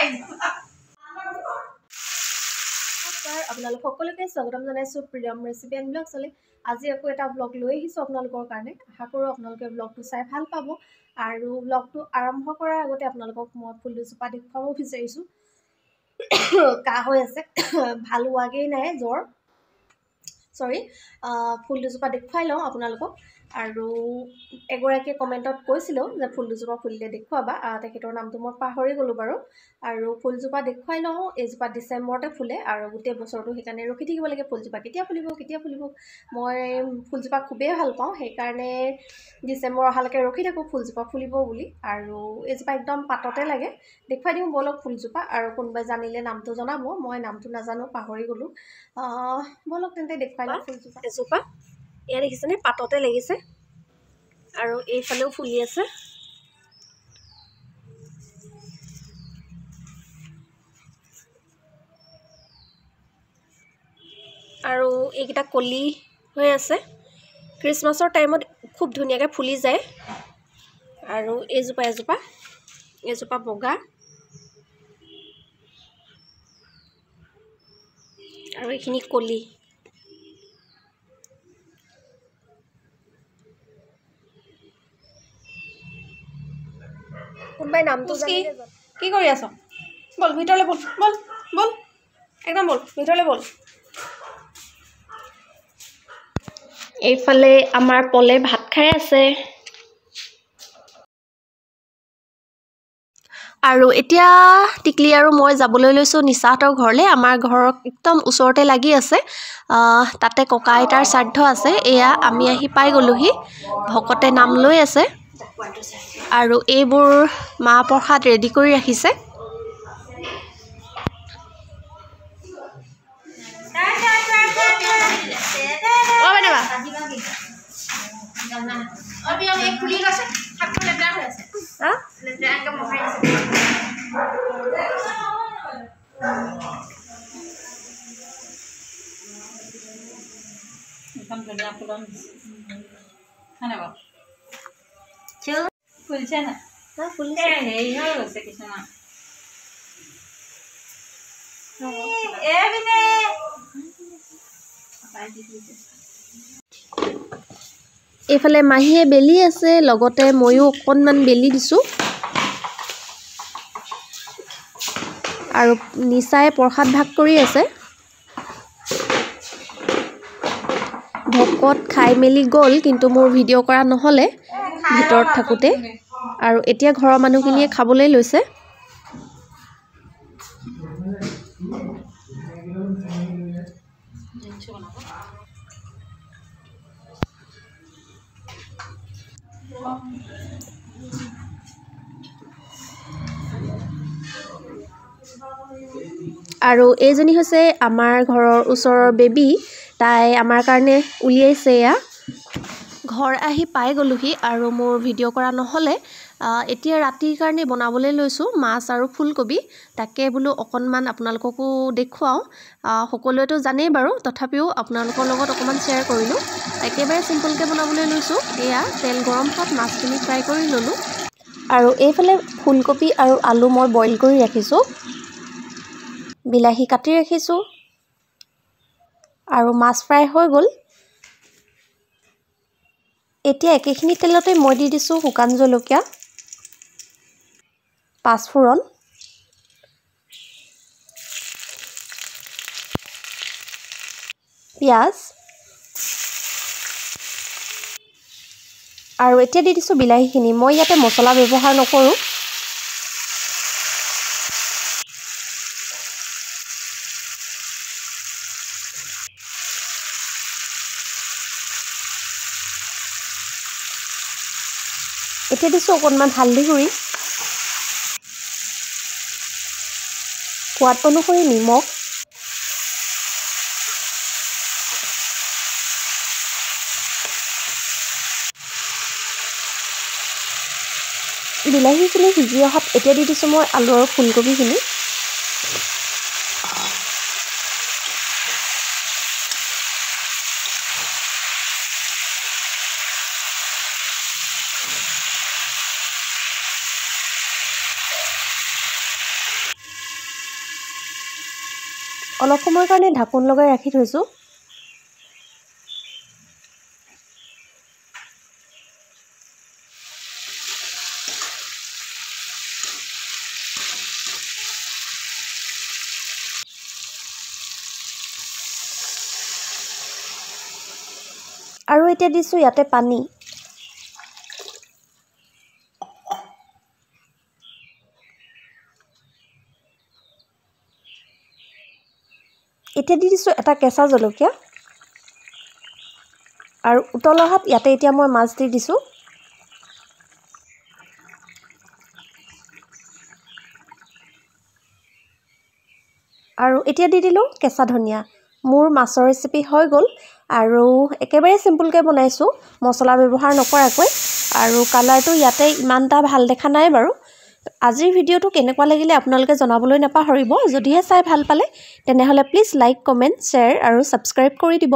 নমস্কাৰ আপোনালোক সকলোকে স্বাগতম জনাইছোঁ প্ৰিয়ম ৰেচিপি এণ্ড ব্লগ চালে আজি আকৌ এটা ব্লগ লৈ আহিছোঁ আপোনালোকৰ কাৰণে। আশা কৰোঁ আপোনালোকে ব্লগটো চাই ভাল পাব আৰু ব্লগটো আৰম্ভ কৰাৰ আগতে আপোনালোকক মই ফুল দুজোপা দেখুৱাব বিচাৰিছোঁ। কাহ হৈ আছে ভাল হোৱাগেই নাই জ্বৰ। চৰি ফুল দুজোপা দেখুৱাই লওঁ আপোনালোকক। আৰু এগৰাকীয়ে কমেণ্টত কৈছিলেও যে ফুল দুজোপা ফুলিলে দেখুৱাবা তেখেতৰ নামটো মই পাহৰি গ'লোঁ বাৰু। আৰু ফুলজোপা দেখুৱাই লওঁ এইজোপা ডিচেম্বৰতে ফুলে আৰু গোটেই বছৰটো সেইকাৰণে ৰখি থাকিব লাগে ফুলজোপা। কেতিয়া ফুলিব কেতিয়া ফুলিব? মই ফুলজোপা খুবেই ভাল পাওঁ সেইকাৰণে ডিচেম্বৰ অহালৈকে ৰখি থাকোঁ ফুলজোপা ফুলিব বুলি। আৰু এইজোপা একদম পাততে লাগে দেখুৱাই দিওঁ ব'লক ফুলজোপা। আৰু কোনোবাই জানিলে নামটো জনাব মই নামটো নাজানো পাহৰি গ'লোঁ। ব'লক তেন্তে দেখুৱাই লওঁ ফুলজোপা। এজোপা? এয়া দেখিছেনে পাততে লাগিছে। আৰু এইফালেও ফুলি আছে। আৰু এইকেইটা কলি হৈ আছে। খ্ৰীষ্টমাছৰ টাইমত খুব ধুনীয়াকৈ ফুলি যায়। আৰু এইজোপা এজোপা এজোপা বগা। আৰু এইখিনি কলি। কোনোবাই নামটো জনাব। কি কৰি আছ? ব'ল ভিতৰলৈ ব'ল ব'ল ব'ল। একদম ব'ল ভিতৰলৈ ব'ল। এইফালে আমাৰ পলে ভাত খাই আছে। আৰু এতিয়া টিকলি আৰু মই যাবলৈ লৈছোঁ নিচাহঁতৰ ঘৰলৈ। আমাৰ ঘৰৰ একদম ওচৰতে লাগি আছে। আহ, তাতে ককা আইতাৰ শ্ৰাদ্ধ আছে। এয়া আমি আহি পাই গ'লোহি। ভকতে নাম লৈ আছে। আৰু এইবোৰ মাহ প্ৰসাদ ৰেডি কৰি ৰাখিছে। ধনিয়া হয়নে বাৰু? ফুলিছে হা, ফুলিছে। হেৰি হৈ গৈছে কিছুমান। এইফালে মাহীয়ে বেলি আছে লগতে ময়ো অকণমান বেলি দিছোঁ। আৰু নিচাই প্ৰসাদ ভাগ কৰি আছে। ভকত খাই মেলি গ'ল কিন্তু মোৰ ভিডিঅ' কৰা নহ'লে। ভিতৰত থাকোঁতে আৰু এতিয়া ঘৰৰ মানুহখিনিয়ে খাবলৈ লৈছে। আৰু এইজনী হৈছে আমাৰ ঘৰৰ ওচৰৰ বেবী। তাই আমাৰ কাৰণে উলিয়াইছে এয়া। ঘৰ আহি পাই গ'লোহি আৰু মোৰ ভিডিঅ' কৰা নহ'লে এতিয়া ৰাতিৰ কাৰণে বনাবলৈ লৈছোঁ মাছ আৰু ফুলকবি। তাকে বোলো অকণমান আপোনালোককো দেখুৱাওঁ। সকলোৱেতো জানেই বাৰু তথাপিও আপোনালোকৰ লগত অকণমান শ্বেয়াৰ কৰিলোঁ। একেবাৰে চিম্পলকৈ বনাবলৈ লৈছোঁ। এয়া তেল গৰম হোৱাত মাছখিনি ফ্ৰাই কৰি ল'লোঁ। আৰু এইফালে ফুলকবি আৰু আলু মই বইল কৰি ৰাখিছোঁ। বিলাহী কাটি ৰাখিছোঁ। আৰু মাছ ফ্ৰাই হৈ গ'ল। এতিয়া একেখিনি তেলতে মই দি দিছোঁ শুকান জলকীয়া পাঁচফোৰণ। পিঁয়াজ। আৰু এতিয়া দি দিছোঁ বিলাহীখিনি। মই ইয়াতে মছলা ব্যৱহাৰ নকৰোঁ। এতিয়া দিছোঁ অকণমান হালধি গুড়ি। সোৱাদ অনুসৰি নিমখ। বিলাহীখিনি সিজি অহাত এতিয়া দি দিছোঁ মই আলু আৰু ফুলকবিখিনি। অলপ সময়ৰ কাৰণে ঢাকোন লগাই ৰাখি থৈছোঁ। আৰু এতিয়া দিছোঁ ইয়াতে পানী। এতিয়া দি দিছোঁ এটা কেঁচা জলকীয়া। আৰু উতল অহাত ইয়াতে এতিয়া মই মাছ দি দিছোঁ। আৰু এতিয়া দি দিলোঁ কেঁচা ধনিয়া। মোৰ মাছৰ ৰেচিপি হৈ গ'ল আৰু একেবাৰে চিম্পুলকৈ বনাইছোঁ। মছলা ব্যৱহাৰ নকৰাকৈ। আৰু কালাৰটো ইয়াতে ইমান এটা ভাল দেখা নাই বাৰু। আজিৰ ভিডিঅ'টো কেনেকুৱা লাগিলে আপোনালোকে জনাবলৈ নাপাহৰিব যদিহে চাই ভাল পালে তেনেহ'লে প্লিজ লাইক কমেণ্ট শ্বেয়াৰ আৰু ছাবস্ক্ৰাইব কৰি দিব।